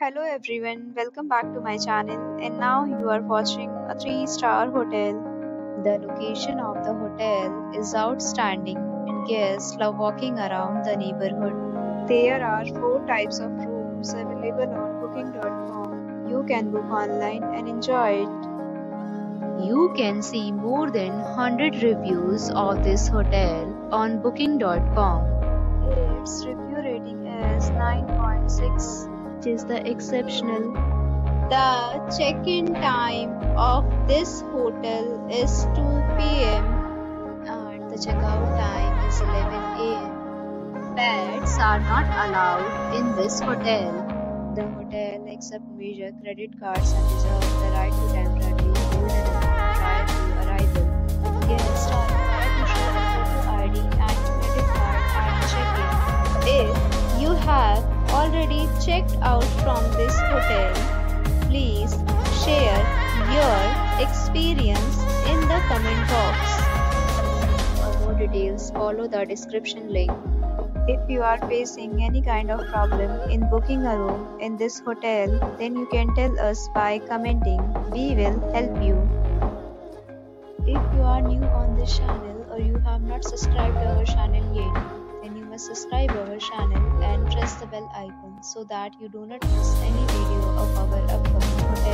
Hello everyone, welcome back to my channel and now you are watching a 3 star hotel. The location of the hotel is outstanding and guests love walking around the neighborhood. There are 4 types of rooms available on booking.com. You can book online and enjoy it. You can see more than 100 reviews of this hotel on booking.com. Its review rating is 9.6 which is the exceptional. The check-in time of this hotel is 2 p.m. and the checkout time is 11 a.m. Pets are not allowed in this hotel. The hotel accepts major credit cards and reserves the right to temporarily hold an amount prior to arrival. Guests are required to show a photo ID and credit card at check-in. If you have already checked out from this hotel, please share your experience in the comment box. For more details, follow the description link. If you are facing any kind of problem in booking a room in this hotel, then you can tell us by commenting. We will help you. If you are new on this channel or you have not subscribed to our channel yet, must subscribe our channel and press the bell icon so that you do not miss any video of our upcoming.